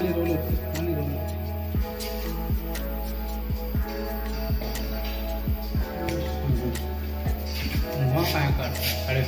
पानी रोलो पानी रोलो मुँह कहाँ कर अरे